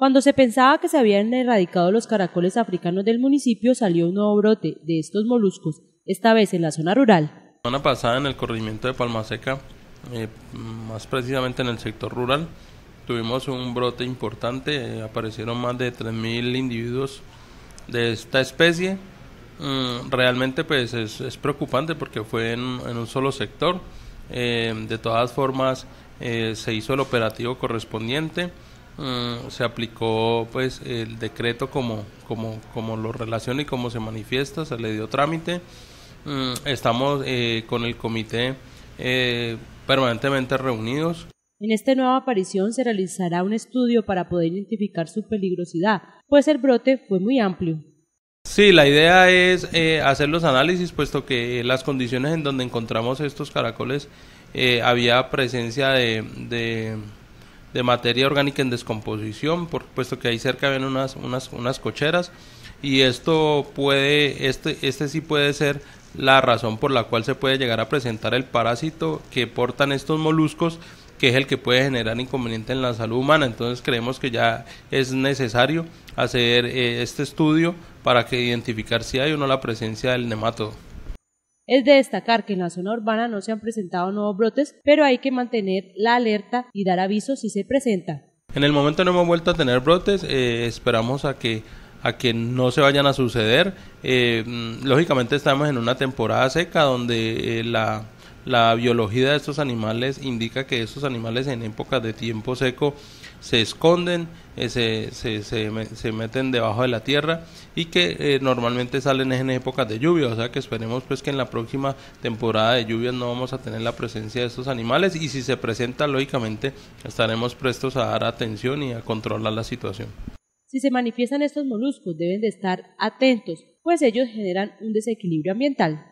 Cuando se pensaba que se habían erradicado los caracoles africanos del municipio, salió un nuevo brote de estos moluscos, esta vez en la zona rural. La semana pasada en el corregimiento de Palmaseca, eh, más precisamente en el sector rural, tuvimos un brote importante, eh, aparecieron más de 3.000 individuos de esta especie. Mm, realmente pues es, preocupante porque fue en, un solo sector. Eh, de todas formas se hizo el operativo correspondiente Mm, se aplicó pues el decreto como, como, como lo relaciona y como se manifiesta, se le dio trámite. Mm, estamos eh, con el comité eh, permanentemente reunidos. En esta nueva aparición se realizará un estudio para poder identificar su peligrosidad, pues el brote fue muy amplio. Sí, la idea es eh, hacer los análisis, puesto que las condiciones en donde encontramos estos caracoles había presencia de de materia orgánica en descomposición, por, puesto que ahí cerca ven unas, unas, unas cocheras y esto puede, este, este sí puede ser la razón por la cual se puede llegar a presentar el parásito que portan estos moluscos que es el que puede generar inconveniente en la salud humana. Entonces creemos que ya es necesario hacer eh, este estudio para que identificar si hay o no la presencia del nematodo. Es de destacar que en la zona urbana no se han presentado nuevos brotes, pero hay que mantener la alerta y dar aviso si se presenta. En el momento no hemos vuelto a tener brotes, eh, esperamos a que a que no se vayan a suceder. Eh, mm, lógicamente estamos en una temporada seca donde eh, la, la biología de estos animales indica que estos animales en épocas de tiempo seco se esconden, eh, se, se, se, meten debajo de la tierra y que eh, normalmente salen en épocas de lluvia, o sea que esperemos pues que en la próxima temporada de lluvias no vamos a tener la presencia de estos animales y si se presenta lógicamente estaremos prestos a dar atención y a controlar la situación. Si se manifiestan estos moluscos deben de estar atentos, pues ellos generan un desequilibrio ambiental.